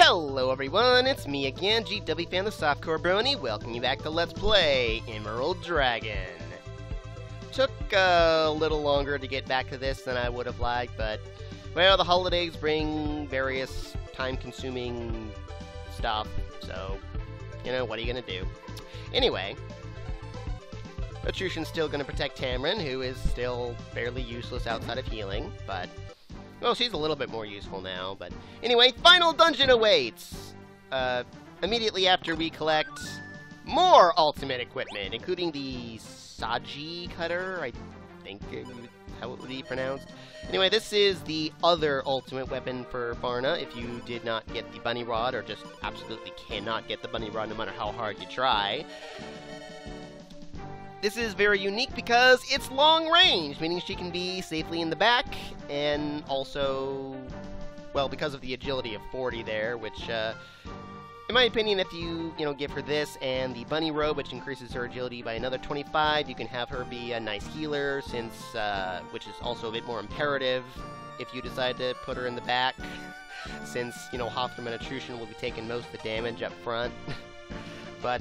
Hello everyone, it's me again, GW Fan the Softcore Brony, welcoming you back to Let's Play Emerald Dragon. Took a little longer to get back to this than I would have liked, but, well, the holidays bring various time-consuming stuff, so, you know, what are you gonna do? Anyway, Atrushan's still gonna protect Tamryn, who is still fairly useless outside of healing, but well, she's a little bit more useful now, but anyway, final dungeon awaits! Uh, immediately after we collect more ultimate equipment, including the Saji Cutter, I think how it would be pronounced. Anyway, this is the other ultimate weapon for Farna if you did not get the Bunny Rod, or just absolutely cannot get the Bunny Rod no matter how hard you try. This is very unique because it's long range, meaning she can be safely in the back, and also, well, because of the agility of 40 there, which, uh, in my opinion, if you, you know, give her this and the bunny robe, which increases her agility by another 25, you can have her be a nice healer, since, uh, which is also a bit more imperative if you decide to put her in the back, since, you know, Hathram and Atrushan will be taking most of the damage up front. but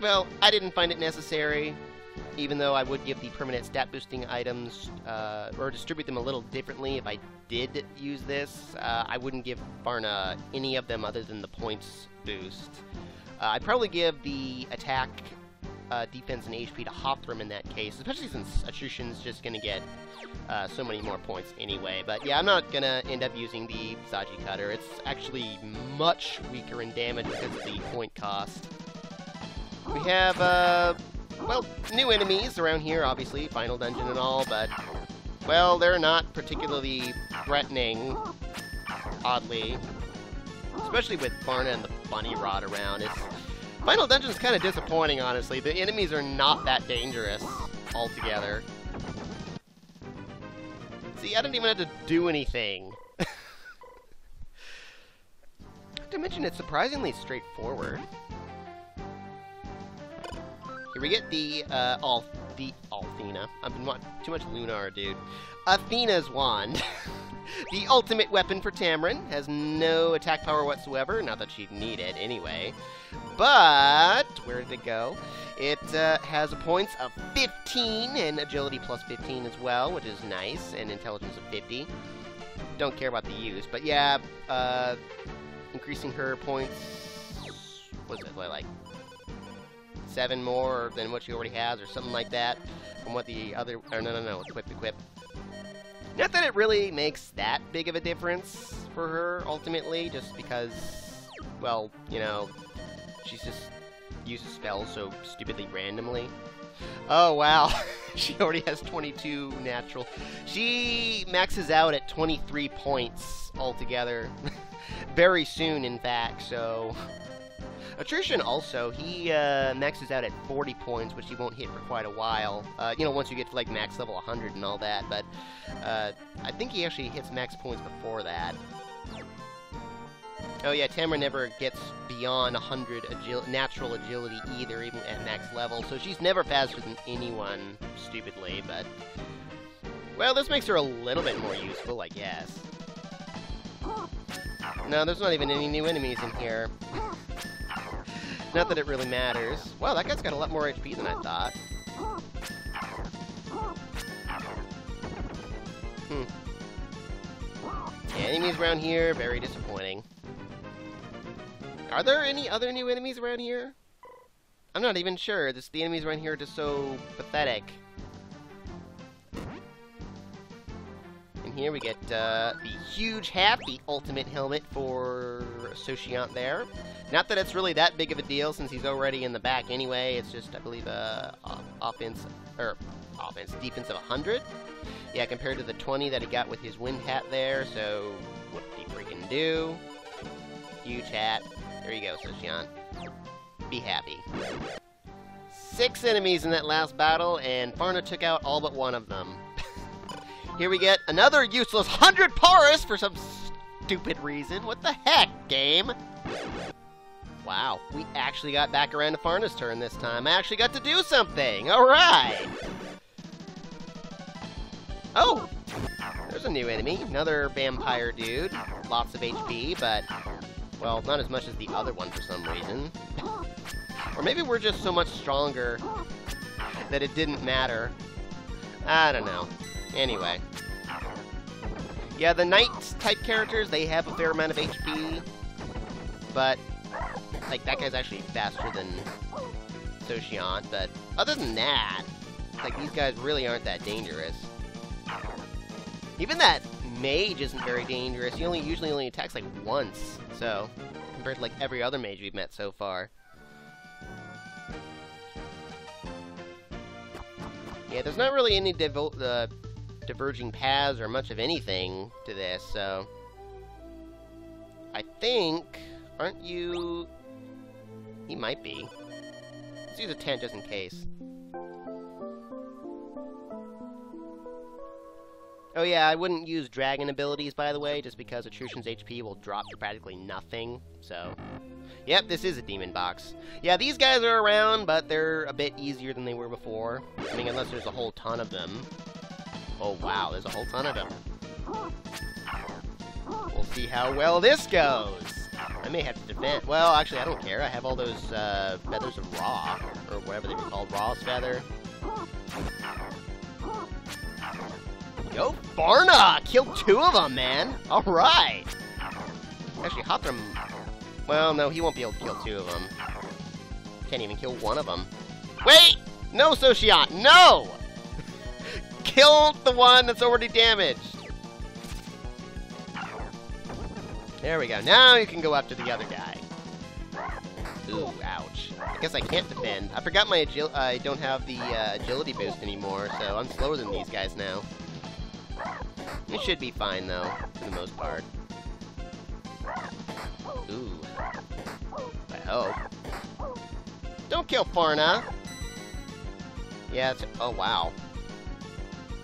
well, I didn't find it necessary, even though I would give the permanent stat boosting items, uh, or distribute them a little differently if I did use this. Uh, I wouldn't give Farna any of them other than the points boost. Uh, I'd probably give the attack, uh, defense, and HP to Hathram in that case, especially since Atrushan's just going to get uh, so many more points anyway. But yeah, I'm not going to end up using the Saji Cutter. It's actually much weaker in damage because of the point cost. We have, uh, well, new enemies around here, obviously, Final Dungeon and all, but, well, they're not particularly threatening, oddly. Especially with Farna and the Bunny Rod around. It's, Final Dungeon's kind of disappointing, honestly. The enemies are not that dangerous altogether. See, I didn't even have to do anything. to mention, it's surprisingly straightforward. We get the, uh, Al the Althena. I've been watching too much Lunar, dude. Athena's wand. the ultimate weapon for Tamryn. Has no attack power whatsoever. Not that she'd need it anyway. But, where did it go? It uh, has a points of 15 and agility plus 15 as well, which is nice, and intelligence of 50. Don't care about the use, but yeah, uh, increasing her points, was it like seven more than what she already has, or something like that, from what the other, or no, no, no, equip, equip. Not that it really makes that big of a difference for her, ultimately, just because, well, you know, she's just uses spells so stupidly randomly. Oh, wow. she already has 22 natural. She maxes out at 23 points altogether. Very soon, in fact, so... Atrushan also, he uh, maxes out at 40 points, which he won't hit for quite a while. Uh, you know, once you get to like max level 100 and all that, but uh, I think he actually hits max points before that. Oh yeah, Tamara never gets beyond 100 agil natural agility either, even at max level, so she's never faster than anyone, stupidly, but... Well, this makes her a little bit more useful, I guess. No, there's not even any new enemies in here. Not that it really matters. Wow, that guy's got a lot more HP than I thought. Hmm. Yeah, enemies around here, very disappointing. Are there any other new enemies around here? I'm not even sure. This, the enemies around here are just so pathetic. And here we get uh, the huge hat, the ultimate helmet for Saoshyant there. Not that it's really that big of a deal since he's already in the back anyway. It's just, I believe, uh, offense, or offense, defense of 100. Yeah, compared to the 20 that he got with his wind hat there, so what did he freaking do? Huge hat. There you go, Saoshyant. Be happy. Six enemies in that last battle, and Farna took out all but one of them. Here we get another useless 100 Paris for some stupid reason. What the heck, game? Wow, we actually got back around to Farna's turn this time. I actually got to do something! Alright! Oh! There's a new enemy. Another vampire dude. Lots of HP, but Well, not as much as the other one for some reason. or maybe we're just so much stronger that it didn't matter. I don't know. Anyway. Yeah, the Knight-type characters, they have a fair amount of HP, but, like, that guy's actually faster than Saoshyant, but other than that, like, these guys really aren't that dangerous. Even that mage isn't very dangerous. He only usually only attacks, like, once, so, compared to, like, every other mage we've met so far. Yeah, there's not really any uh, diverging paths or much of anything to this, so... I think... Aren't you... He might be. Let's use a 10 just in case. Oh yeah, I wouldn't use dragon abilities, by the way, just because Atrushan's HP will drop to practically nothing, so... Yep, this is a demon box. Yeah, these guys are around, but they're a bit easier than they were before. I mean, unless there's a whole ton of them. Oh, wow, there's a whole ton of them. We'll see how well this goes. I may have to defend. Well, actually, I don't care. I have all those uh, feathers of Ra, or whatever they were called. Ra's feather. Yo, Farna! Killed two of them, man! Alright! Actually, Hathram well, no, he won't be able to kill two of them. Can't even kill one of them. Wait! No, Saoshyant! No! Kill the one that's already damaged! There we go. Now you can go up to the other guy. Ooh, ouch. I guess I can't defend. I forgot my agil I don't have the uh, agility boost anymore, so I'm slower than these guys now. It should be fine, though, for the most part. Ooh. I hope. Don't kill Farna! Yeah. Oh, wow.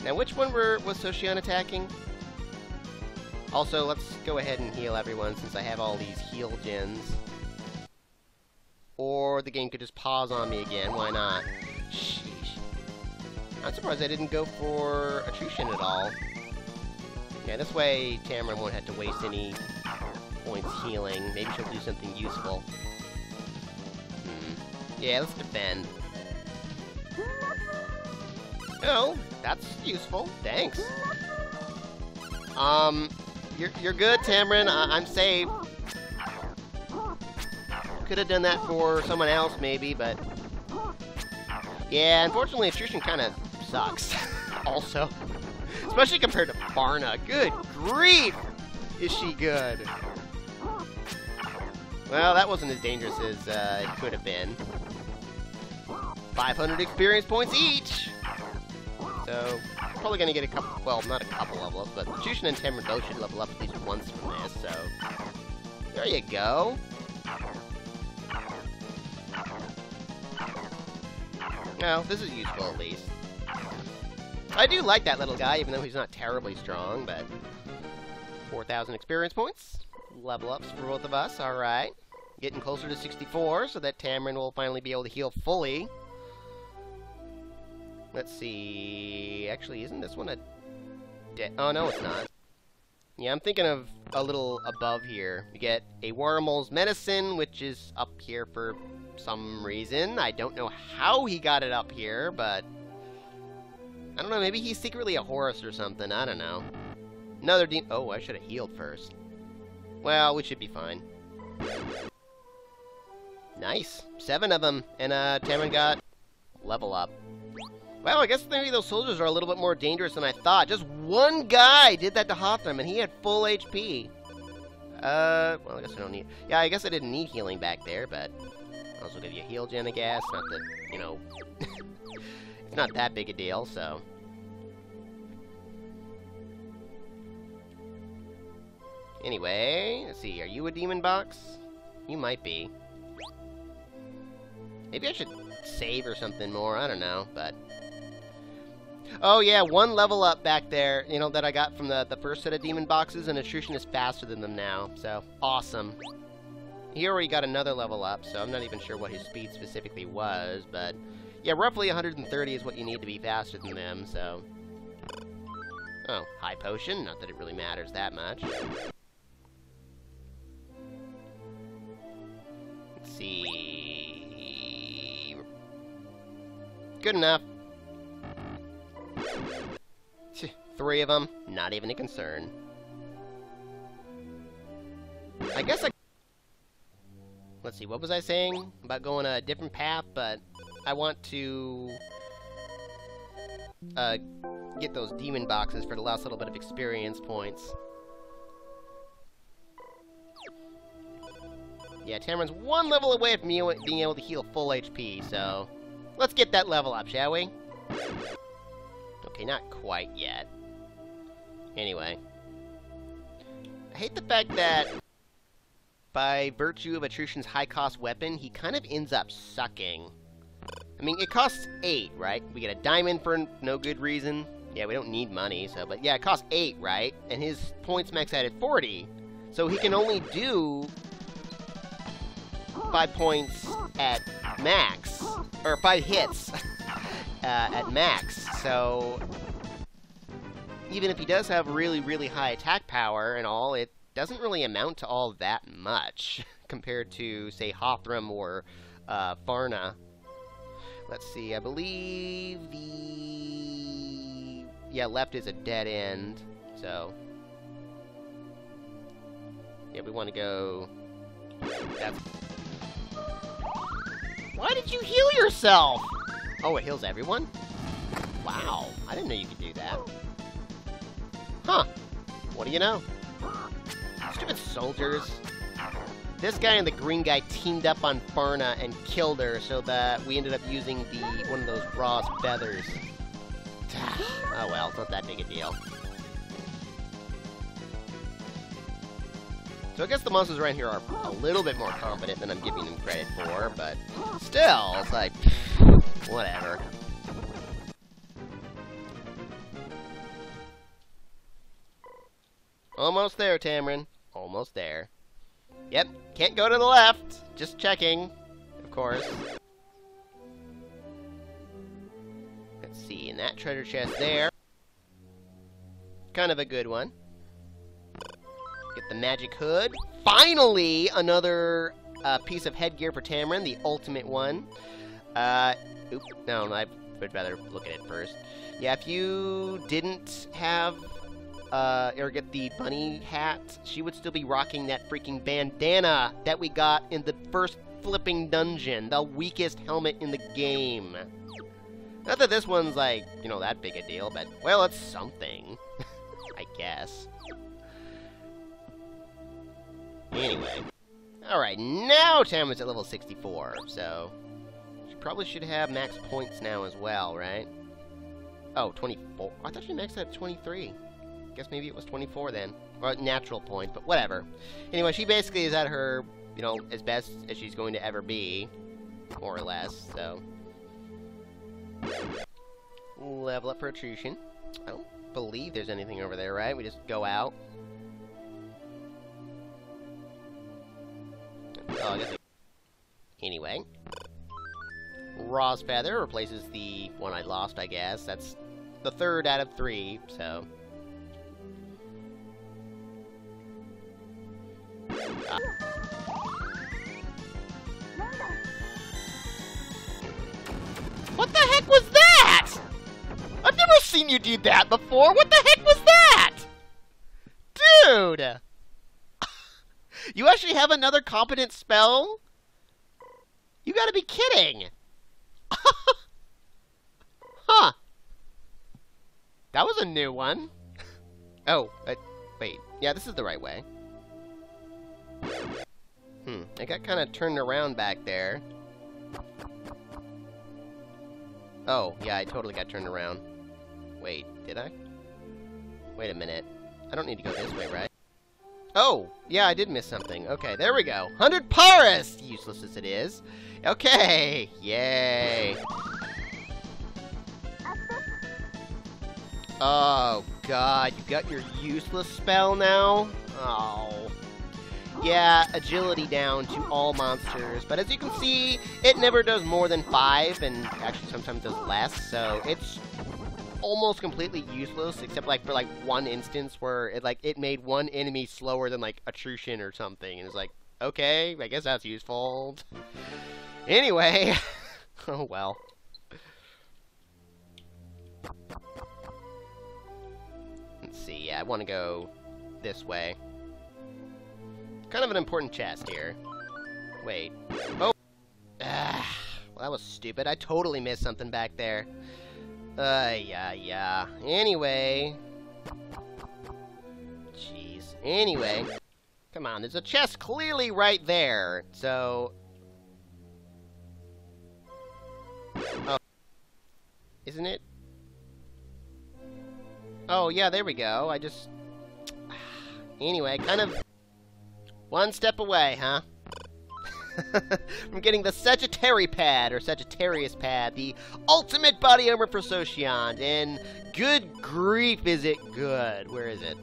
Now, which one were, was Saoshyant attacking? Also, let's go ahead and heal everyone since I have all these heal gens. Or the game could just pause on me again. Why not? Sheesh. I'm surprised I didn't go for Atrushan at all. Yeah, this way Tamryn won't have to waste any points healing. Maybe she'll do something useful. Hmm. Yeah, let's defend. Oh, that's useful. Thanks. Um, you're, you're good, Tamryn. I am safe. Could have done that for someone else, maybe, but... Yeah, unfortunately, Atrushan kind of sucks. also. Especially compared to Farna. Good grief! Is she good? Well, that wasn't as dangerous as uh, it could have been. 500 experience points each! So, probably gonna get a couple, well, not a couple level ups, but Jushin and Tamryn both should level up at least once from this, so... There you go! No, this is useful at least. I do like that little guy, even though he's not terribly strong, but... 4,000 experience points level ups for both of us. All right. Getting closer to 64, so that Tamryn will finally be able to heal fully. Let's see... Actually, isn't this one a... oh, no, it's not. Yeah, I'm thinking of a little above here. You get a Wormhole's Medicine, which is up here for some reason. I don't know how he got it up here, but... I don't know, maybe he's secretly a Horus or something. I don't know. Another de- Oh, I should have healed first. Well, we should be fine. Nice. Seven of them. And, uh, Tamryn got level up. Well, I guess maybe those soldiers are a little bit more dangerous than I thought. Just one guy did that to Hathram, and he had full HP. Uh, well, I guess I don't need... Yeah, I guess I didn't need healing back there, but... I'll also give you a heal gen, I guess. Not that, you know... it's not that big a deal, so... Anyway, let's see, are you a demon box? You might be. Maybe I should save or something more, I don't know, but... Oh yeah, one level up back there, you know, that I got from the, the first set of demon boxes, and Atrushan is faster than them now, so awesome. He already got another level up, so I'm not even sure what his speed specifically was, but yeah, roughly 130 is what you need to be faster than them, so... Oh, high potion, not that it really matters that much. Let's see... Good enough. Three of them, not even a concern. I guess I... Let's see, what was I saying? About going a different path, but I want to... Uh, get those demon boxes for the last little bit of experience points. Yeah, Tamryn's one level away from being able to heal full HP, so... Let's get that level up, shall we? Okay, not quite yet. Anyway. I hate the fact that by virtue of Atrushan's high-cost weapon, he kind of ends up sucking. I mean, it costs 8, right? We get a diamond for no good reason. Yeah, we don't need money, so... But yeah, it costs 8, right? And his points max at 40. So he can only do 5 points at max. Or 5 hits uh, at max. So... Even if he does have really, really high attack power and all, it doesn't really amount to all that much compared to, say, Hathram or uh, Farna. Let's see, I believe the... Yeah, left is a dead end, so... Yeah, we want to go... That's... Why did you heal yourself? Oh, it heals everyone? Wow, I didn't know you could do that. Huh. What do you know? Stupid soldiers. This guy and the green guy teamed up on Farna and killed her, so that we ended up using the one of those Ra's feathers. oh well, it's not that big a deal. So I guess the monsters around here are a little bit more competent than I'm giving them credit for, but still, it's like, whatever. Almost there, Tamryn. Almost there. Yep, can't go to the left. Just checking, of course. Let's see, in that treasure chest there. Kind of a good one. Get the magic hood. Finally, another uh, piece of headgear for Tamryn, the ultimate one. Uh, oop, no, I would rather look at it first. Yeah, if you didn't have uh, or get the bunny hat, she would still be rocking that freaking bandana that we got in the first flipping dungeon, the weakest helmet in the game. Not that this one's like, you know, that big a deal, but, well, it's something. I guess. Anyway. Alright, now Tamryn's at level 64, so... She probably should have max points now as well, right? Oh, 24. I thought she maxed at 23 guess maybe it was 24 then. Or natural point, but whatever. Anyway, she basically is at her, you know, as best as she's going to ever be. More or less, so. Level up for Atrushan. I don't believe there's anything over there, right? We just go out. Oh, Anyway. Ra's Feather replaces the one I lost, I guess. That's the third out of three, so... What the heck was that? I've never seen you do that before. What the heck was that? Dude! you actually have another competent spell? You gotta be kidding! huh. That was a new one. Oh, uh, wait. Yeah, this is the right way. Hmm, I got kind of turned around back there. Oh, yeah, I totally got turned around. Wait, did I? Wait a minute. I don't need to go this way, right? Oh, yeah, I did miss something. Okay, there we go. 100 Paris! Useless as it is. Okay, yay. Oh, God, you got your useless spell now? Oh yeah, agility down to all monsters. But as you can see, it never does more than 5, and actually sometimes does less, so it's almost completely useless, except like for like one instance where it like it made one enemy slower than like Atrushan or something, and it's like, okay, I guess that's useful. Anyway, oh well. Let's see, yeah, I want to go this way. Kind of an important chest here. Wait. Oh! Ah, well, that was stupid. I totally missed something back there. Uh, yeah, yeah. Anyway. Jeez. Anyway. Come on, there's a chest clearly right there. So... Oh. Isn't it? Oh, yeah, there we go. I just... Anyway, kind of... One step away, huh? From getting the Sagittary pad, or Sagittarius pad, the ultimate body armor for Saoshyant, and good grief is it good. Where is it?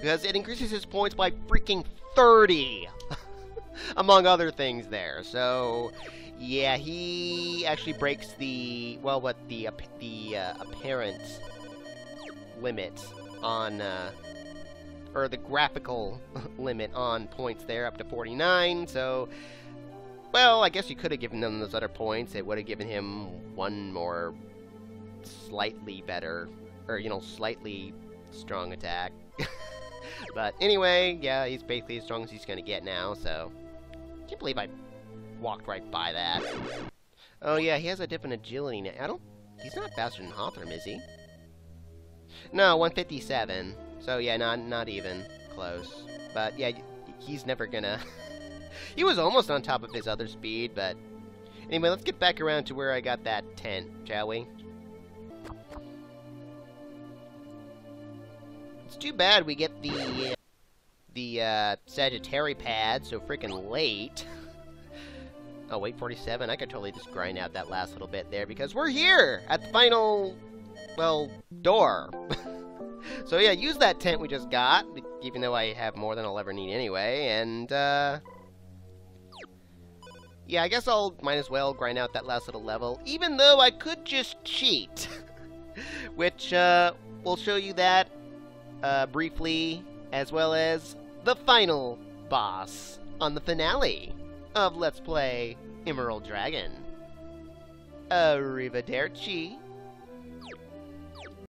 Because it increases his points by freaking 30! Among other things there, so... Yeah, he actually breaks the, well, what, the, the uh, apparent limit on, uh, or the graphical limit on points there, up to 49, so... Well, I guess you could have given him those other points. It would have given him one more slightly better, or, you know, slightly strong attack. but anyway, yeah, he's basically as strong as he's going to get now, so... Can't believe I walked right by that. Oh yeah, he has a different agility now. I don't... He's not faster than Hawthorne, is he? No, 157. So yeah, not not even close. But yeah, he's never gonna... he was almost on top of his other speed, but... Anyway, let's get back around to where I got that tent, shall we? It's too bad we get the... the, uh, Sagittary pad so freaking late. oh, wait, 47? I could totally just grind out that last little bit there, because we're here! At the final... well, door. so yeah, use that tent we just got, even though I have more than I'll ever need anyway, and, uh... Yeah, I guess I'll might as well grind out that last little level, even though I could just cheat. Which, uh, we'll show you that, uh, briefly, as well as the final boss on the finale of Let's Play Emerald Dragon. Arrivederci.